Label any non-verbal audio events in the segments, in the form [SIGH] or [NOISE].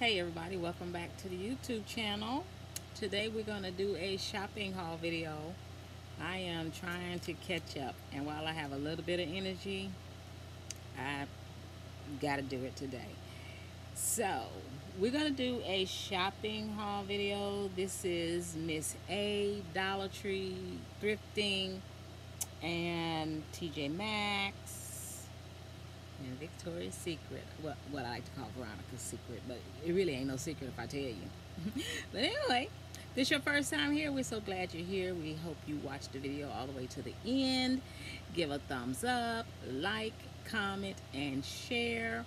Hey everybody, welcome back to the YouTube channel. Today we're going to do a shopping haul video. I am trying to catch up and while I have a little bit of energy, I got to do it today. So, we're going to do a shopping haul video. This is Miss A, Dollar Tree, Thrifting, and TJ Maxx and Victoria's Secret. What what I like to call Veronica's Secret, but it really ain't no secret if I tell you. [LAUGHS] but anyway, this your first time here. We're so glad you're here. We hope you watch the video all the way to the end. Give a thumbs up, like, comment, and share.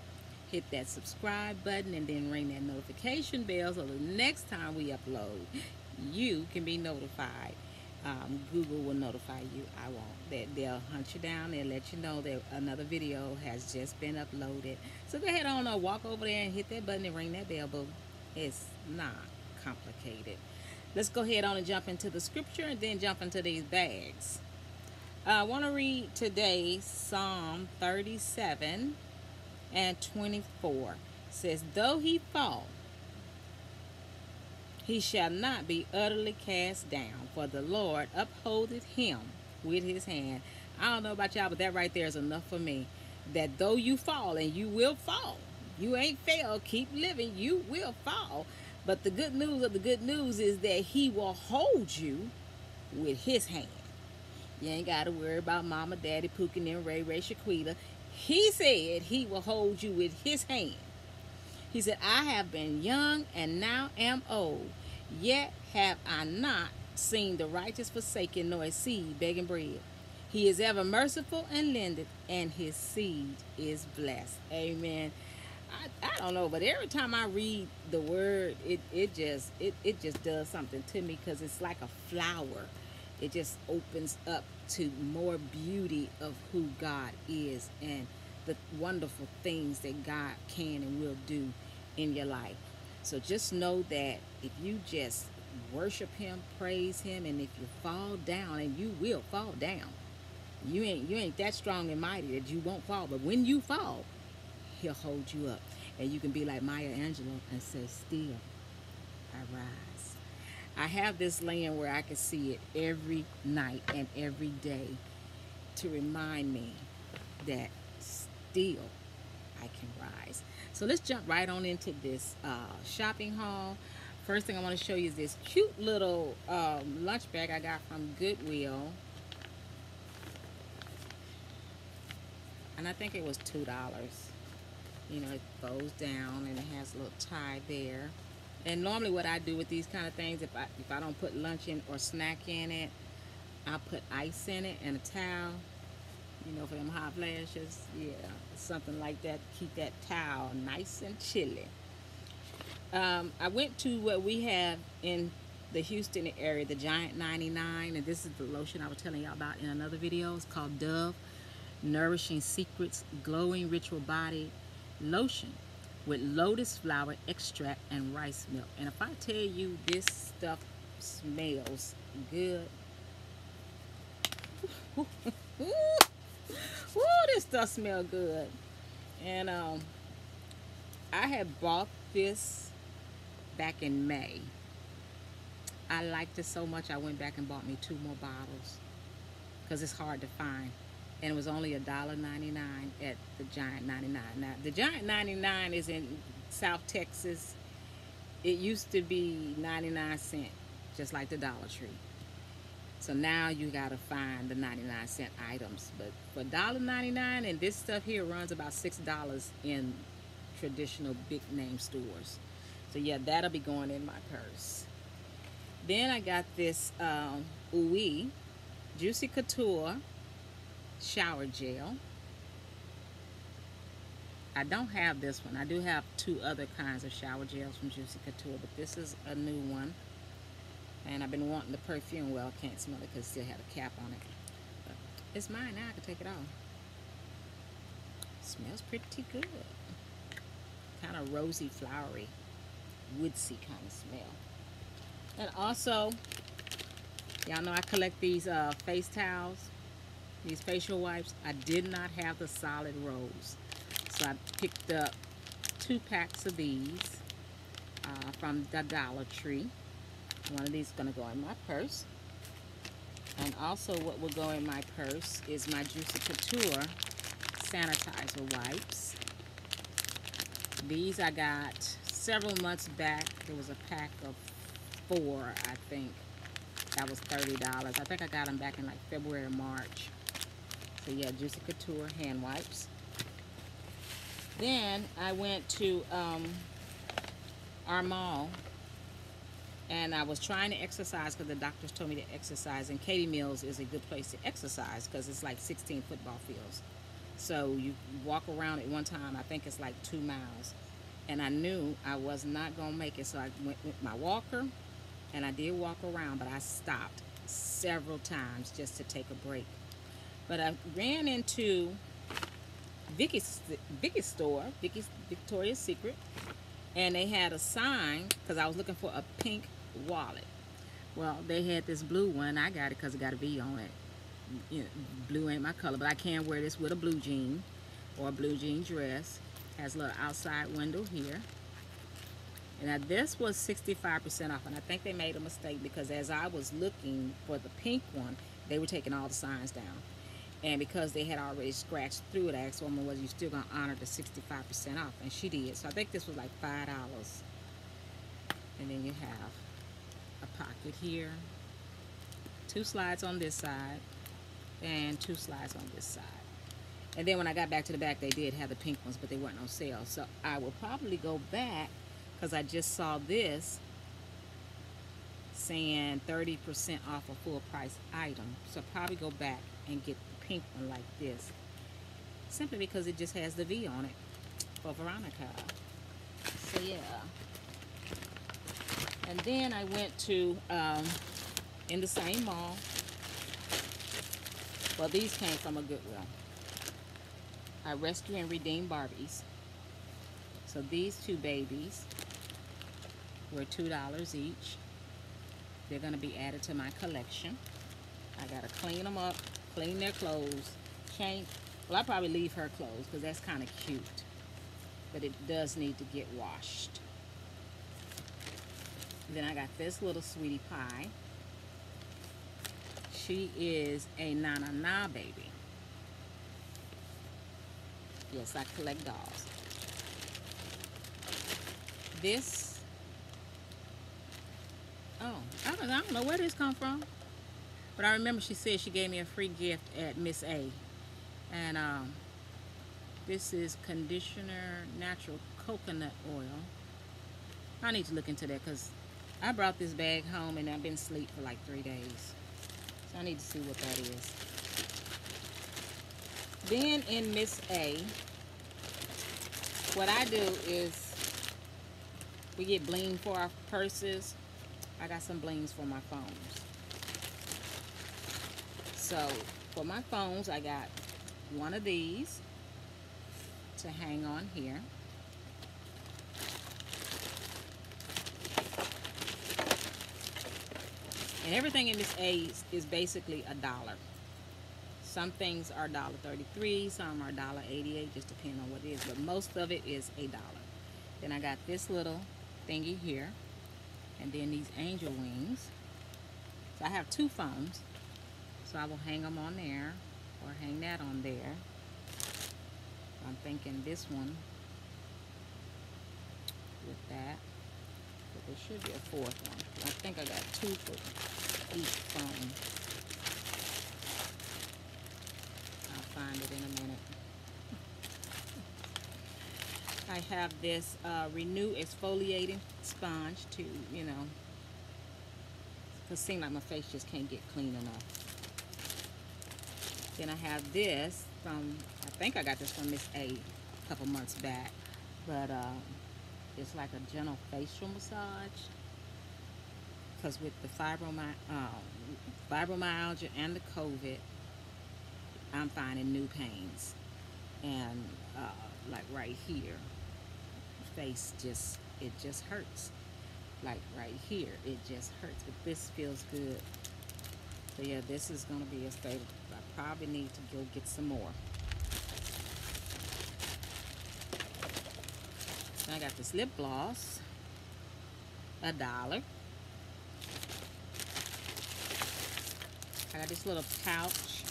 Hit that subscribe button and then ring that notification bell so the next time we upload, you can be notified um, Google will notify you. I won't. That they'll hunt you down. They'll let you know that another video has just been uploaded. So go ahead on, uh, walk over there and hit that button and ring that bell, but it's not complicated. Let's go ahead on and jump into the scripture and then jump into these bags. I want to read today Psalm 37 and 24. It says, Though he fall, he shall not be utterly cast down, for the Lord upholdeth him with his hand. I don't know about y'all, but that right there is enough for me. That though you fall, and you will fall, you ain't failed, keep living, you will fall. But the good news of the good news is that he will hold you with his hand. You ain't got to worry about mama, daddy, Pookie, and Ray, Ray, Shaquita. He said he will hold you with his hand. He said, I have been young and now am old, yet have I not seen the righteous forsaken nor a seed begging bread. He is ever merciful and lendeth, and his seed is blessed. Amen. I, I don't know, but every time I read the word, it, it just it, it just does something to me because it's like a flower. It just opens up to more beauty of who God is and the wonderful things that God can and will do in your life. So just know that if you just worship him, praise him, and if you fall down, and you will fall down, you ain't you ain't that strong and mighty that you won't fall. But when you fall, he'll hold you up. And you can be like Maya Angelou and say, Still, I rise. I have this land where I can see it every night and every day to remind me that still I can rise. So let's jump right on into this uh, shopping haul. First thing I want to show you is this cute little um, lunch bag I got from Goodwill. And I think it was $2. You know, it goes down and it has a little tie there. And normally what I do with these kind of things, if I, if I don't put lunch in or snack in it, I put ice in it and a towel you know, for them hot flashes. Yeah, something like that. Keep that towel nice and chilly. Um, I went to what we have in the Houston area, the Giant 99, and this is the lotion I was telling y'all about in another video. It's called Dove Nourishing Secrets Glowing Ritual Body Lotion with lotus flower extract and rice milk. And if I tell you this stuff smells good, [LAUGHS] [LAUGHS] Woo, this stuff smell good. And um, I had bought this back in May. I liked it so much I went back and bought me two more bottles because it's hard to find. And it was only a dollar ninety nine at the Giant 99. Now, the Giant 99 is in South Texas. It used to be 99 cent, just like the Dollar Tree. So now you gotta find the 99 cent items. But for $1.99 and this stuff here runs about $6 in traditional big name stores. So yeah, that'll be going in my purse. Then I got this um, Juicy Couture shower gel. I don't have this one. I do have two other kinds of shower gels from Juicy Couture, but this is a new one. And I've been wanting the perfume. Well, I can't smell it because it still had a cap on it. But it's mine now. I can take it off. smells pretty good. Kind of rosy, flowery, woodsy kind of smell. And also, y'all know I collect these uh, face towels, these facial wipes. I did not have the solid rose. So I picked up two packs of these. uh, from the Dollar Tree. One of these is going to go in my purse. And also what will go in my purse is my Juicy Couture sanitizer wipes. These I got several months back. There was a pack of four, I think. That was $30. I think I got them back in like February or March. So yeah, Juicy Couture hand wipes. Then I went to um, our mall and I was trying to exercise because the doctors told me to exercise and Katy Mills is a good place to exercise because it's like 16 football fields. So you walk around at one time, I think it's like two miles. And I knew I was not going to make it, so I went with my walker and I did walk around, but I stopped several times just to take a break. But I ran into Vicky's, Vicky's store, Vicky's Victoria's Secret, and they had a sign because I was looking for a pink wallet. Well, they had this blue one. I got it because it got a V on it. You know, blue ain't my color, but I can wear this with a blue jean or a blue jean dress. Has a little outside window here. And now this was 65% off, and I think they made a mistake because as I was looking for the pink one, they were taking all the signs down. And because they had already scratched through it, I asked woman, was you still going to honor the 65% off? And she did. So I think this was like $5. And then you have pocket here, two slides on this side, and two slides on this side. And then when I got back to the back, they did have the pink ones, but they weren't on sale. So I will probably go back because I just saw this saying 30% off a full price item. So probably go back and get the pink one like this. Simply because it just has the V on it for Veronica. So yeah. And then I went to, um, in the same mall. Well, these came from a Goodwill. I rescue and redeem Barbies. So these two babies were $2 each. They're going to be added to my collection. I got to clean them up, clean their clothes, change. Well, I'll probably leave her clothes because that's kind of cute. But it does need to get washed. Then I got this little sweetie pie. She is a Nana Na baby. Yes, I collect dolls. This, oh, I don't, I don't know where this come from. But I remember she said she gave me a free gift at Miss A. And um, this is conditioner natural coconut oil. I need to look into that because I brought this bag home and I've been asleep for like three days. So I need to see what that is. Then in Miss A, what I do is we get bling for our purses. I got some blings for my phones. So for my phones, I got one of these to hang on here. And everything in this A is basically a dollar. Some things are $1.33, some are $1.88, just depending on what it is. But most of it is a dollar. Then I got this little thingy here. And then these angel wings. So I have two phones. So I will hang them on there or hang that on there. I'm thinking this one with that. There should be a fourth one. I think I got two for each phone. I'll find it in a minute. I have this uh, Renew Exfoliating Sponge to, you know, it seems like my face just can't get clean enough. Then I have this from, I think I got this from Miss A a couple months back, but uh, it's like a gentle facial massage. Because with the fibromy uh, fibromyalgia and the COVID, I'm finding new pains. And uh, like right here, face just, it just hurts. Like right here, it just hurts. But this feels good. So yeah, this is going to be a staple. I probably need to go get some more. I got this lip gloss. a dollar. I got this little pouch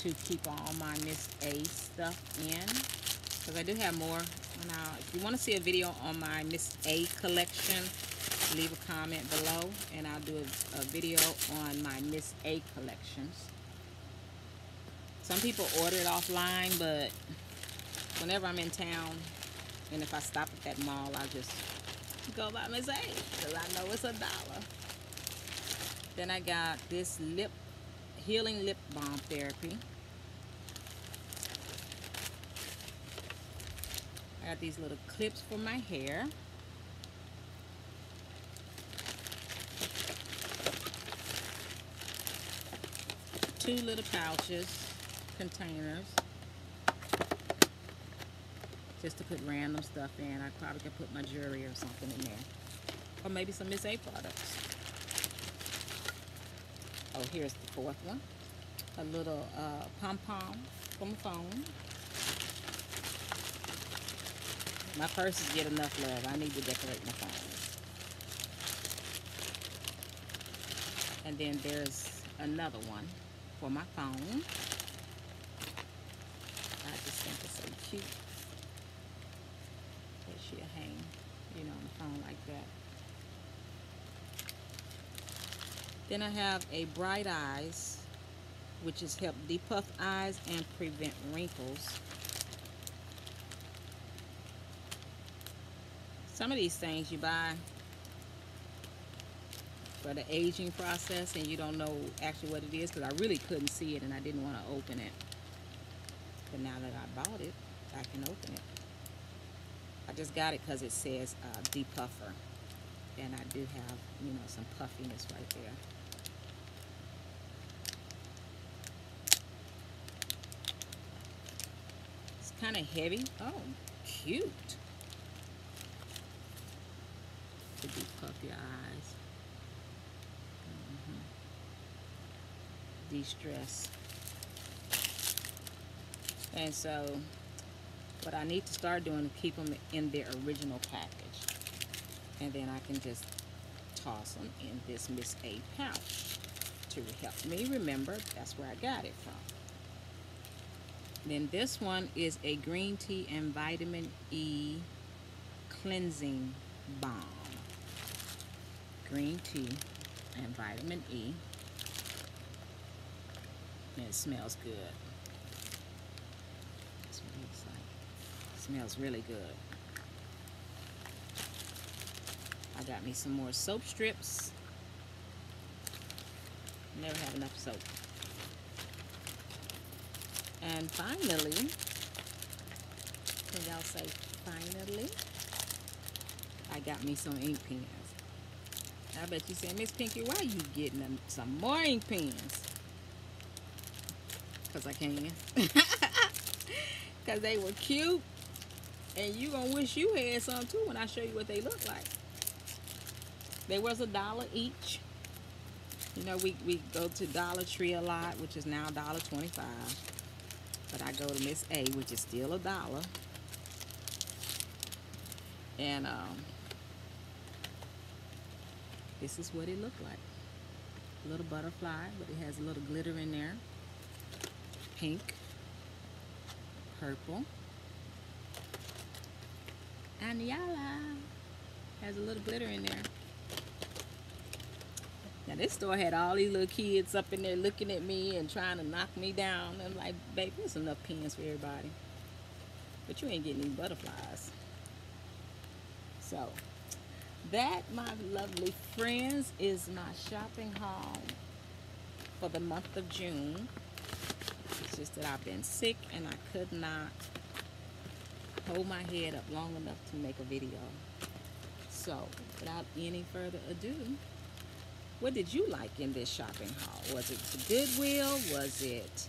to keep all my Miss A stuff in. Because I do have more. Now, if you want to see a video on my Miss A collection, leave a comment below. And I'll do a, a video on my Miss A collections. Some people order it offline, but whenever I'm in town, and if I stop at that mall, I just go by Miss A. Because I know it's a dollar. Then I got this lip healing lip balm therapy. I got these little clips for my hair. Two little pouches, containers. Just to put random stuff in. I probably could put my jewelry or something in there. Or maybe some Miss A products. Oh, here's the fourth one. A little uh, pom-pom from the phone. My purses get enough love. I need to decorate my phone. And then there's another one for my phone. I just think it's so cute. That she'll hang, you know, like that. Then I have a Bright Eyes, which is help depuff eyes and prevent wrinkles. Some of these things you buy for the aging process and you don't know actually what it is because I really couldn't see it and I didn't want to open it. But now that I bought it, I can open it. I just got it because it says uh, depuffer. And I do have, you know, some puffiness right there. It's kind of heavy. Oh, cute. to depuff your eyes. Mm -hmm. De-stress. And so, what I need to start doing is keep them in their original package. And then I can just toss them in this Miss A pouch to help me remember that's where I got it from. Then this one is a green tea and vitamin E cleansing balm green tea and vitamin E. And it smells good. That's what it looks like. It smells really good. I got me some more soap strips. Never have enough soap. And finally, can y'all say finally? I got me some ink pens. I bet you said, Miss Pinki, why are you getting them some more ink pens? Because I can. [LAUGHS] Because they were cute. And you're going to wish you had some too when I show you what they look like. They was a dollar each. You know, we, we go to Dollar Tree a lot, which is now $1.25. But I go to Miss A, which is still a dollar. And um, this is what it looked like. A little butterfly, but it has a little glitter in there. Pink, purple, yellow. Has a little glitter in there. Now this store had all these little kids up in there looking at me and trying to knock me down. I'm like, baby, there's enough pins for everybody. But you ain't getting these butterflies. So, that, my lovely friends, is my shopping haul for the month of June. It's just that I've been sick and I could not hold my head up long enough to make a video. So, without any further ado, what did you like in this shopping haul? Was it Goodwill? Was it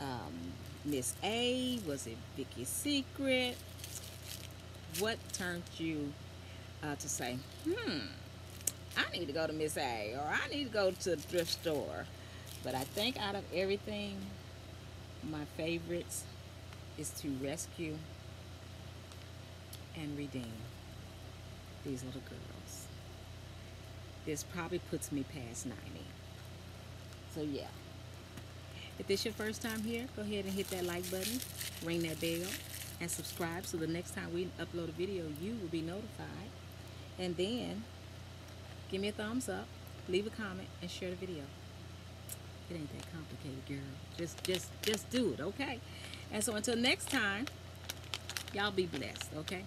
um, Miss A? Was it Vicky's Secret? What turned you uh, to say, hmm, I need to go to Miss A or I need to go to the thrift store. But I think out of everything, my favorites is to rescue and redeem. these little girls. This probably puts me past 90. So yeah. If this your first time here, go ahead and hit that like button, ring that bell, and subscribe so the next time we upload a video, you will be notified. And then, give me a thumbs up, leave a comment, and share the video. It ain't that complicated, girl. Just, just, just do it, okay? And so until next time, y'all be blessed, okay?